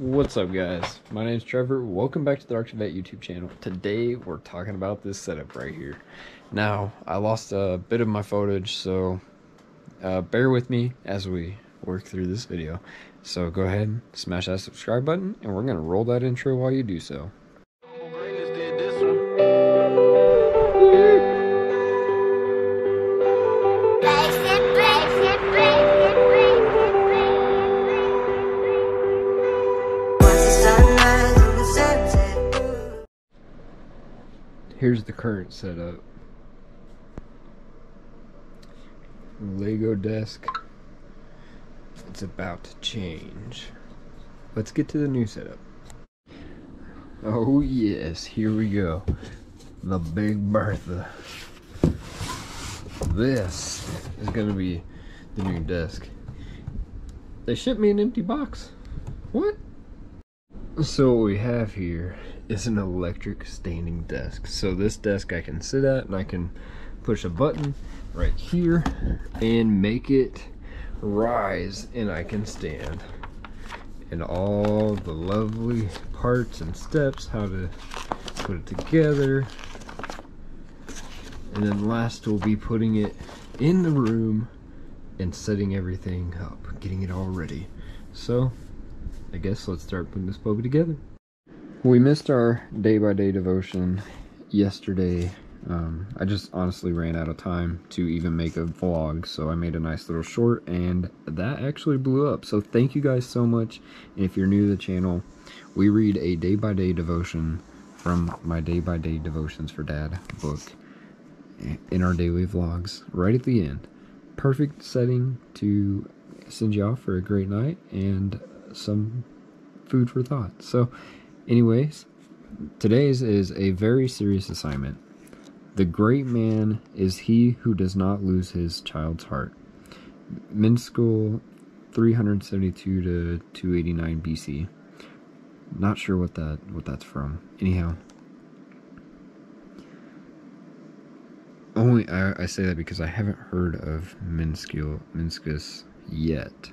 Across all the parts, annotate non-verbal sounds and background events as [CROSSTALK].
What's up guys? My name is Trevor. Welcome back to the Arctic Vette YouTube channel. Today we're talking about this setup right here. Now, I lost a bit of my footage, so uh, bear with me as we work through this video. So go ahead, and smash that subscribe button, and we're going to roll that intro while you do so. Here's the current setup. Lego desk. It's about to change. Let's get to the new setup. Oh yes, here we go. The Big Bertha. This is gonna be the new desk. They shipped me an empty box. What? So what we have here is an electric standing desk. So this desk I can sit at and I can push a button right here and make it rise and I can stand. And all the lovely parts and steps, how to put it together. And then last we'll be putting it in the room and setting everything up, getting it all ready. So I guess let's start putting this puppy together. We missed our day-by-day -day devotion yesterday. Um, I just honestly ran out of time to even make a vlog, so I made a nice little short, and that actually blew up. So thank you guys so much. And if you're new to the channel, we read a day-by-day -day devotion from my day-by-day -day devotions for dad book in our daily vlogs right at the end. Perfect setting to send you off for a great night and some food for thought. So Anyways, today's is a very serious assignment. The great man is he who does not lose his child's heart. Men's School 372 to 289 BC. Not sure what that what that's from. Anyhow. Only I, I say that because I haven't heard of Minskul Minskus yet.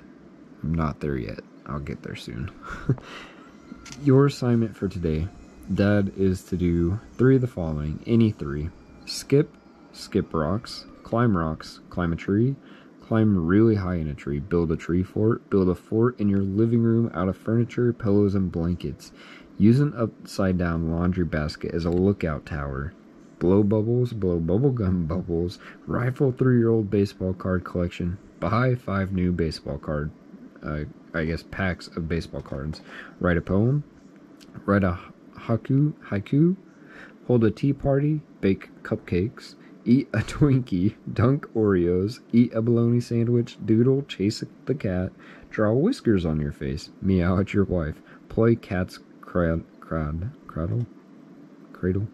I'm not there yet. I'll get there soon. [LAUGHS] your assignment for today, Dad, is to do three of the following. Any three. Skip, skip rocks, climb rocks, climb a tree, climb really high in a tree, build a tree fort, build a fort in your living room out of furniture, pillows, and blankets. Use an upside down laundry basket as a lookout tower. Blow bubbles, blow bubblegum [LAUGHS] bubbles, rifle three year old baseball card collection, buy five new baseball card uh, I guess, packs of baseball cards. Write a poem, write a haiku, haiku, hold a tea party, bake cupcakes, eat a [LAUGHS] Twinkie, dunk Oreos, eat a bologna sandwich, doodle, chase the cat, draw whiskers on your face, meow at your wife, play cat's crad, crad, cradle, cradle.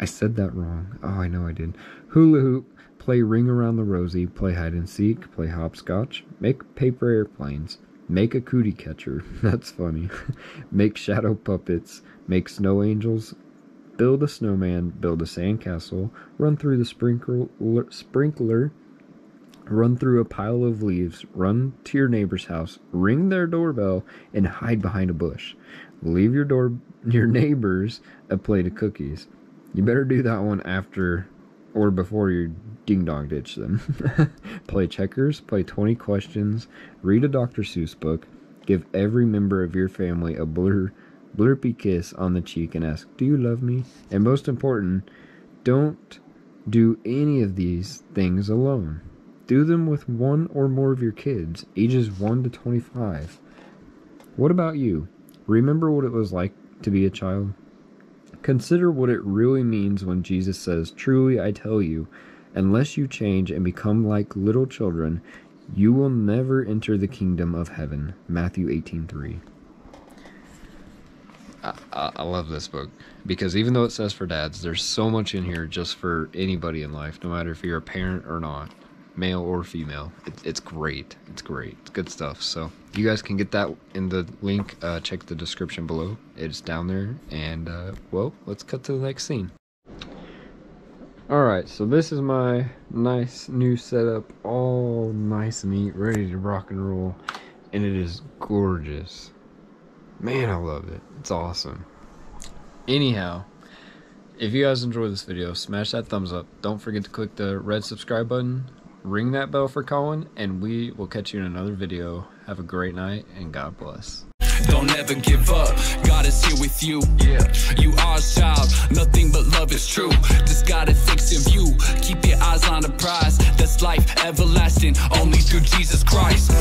I said that wrong. Oh, I know I did. Hula hoop, Play Ring Around the Rosie, play hide and seek, play hopscotch, make paper airplanes, make a cootie catcher, [LAUGHS] that's funny, [LAUGHS] make shadow puppets, make snow angels, build a snowman, build a sandcastle, run through the sprinkler, sprinkler, run through a pile of leaves, run to your neighbor's house, ring their doorbell, and hide behind a bush. Leave your door [LAUGHS] your neighbors a plate of cookies. You better do that one after or before you ding dong ditch them. [LAUGHS] play checkers, play 20 questions, read a Dr. Seuss book, give every member of your family a blur, blurpy kiss on the cheek and ask, Do you love me? And most important, don't do any of these things alone. Do them with one or more of your kids, ages 1 to 25. What about you? Remember what it was like to be a child? Consider what it really means when Jesus says, Truly I tell you, unless you change and become like little children, you will never enter the kingdom of heaven. Matthew 18:3. I, I love this book because even though it says for dads, there's so much in here just for anybody in life, no matter if you're a parent or not male or female. It, it's great. It's great. It's good stuff. So you guys can get that in the link. Uh, check the description below. It's down there. And uh, well, let's cut to the next scene. Alright, so this is my nice new setup, all nice and neat, ready to rock and roll, and it is gorgeous. Man, I love it. It's awesome. Anyhow, if you guys enjoyed this video, smash that thumbs up. Don't forget to click the red subscribe button, ring that bell for Colin, and we will catch you in another video. Have a great night, and God bless. Don't ever give up. God is here with you. Yeah. You are a child. Is true. Just gotta fix view. Keep your eyes on the prize. That's life everlasting. Only through Jesus Christ.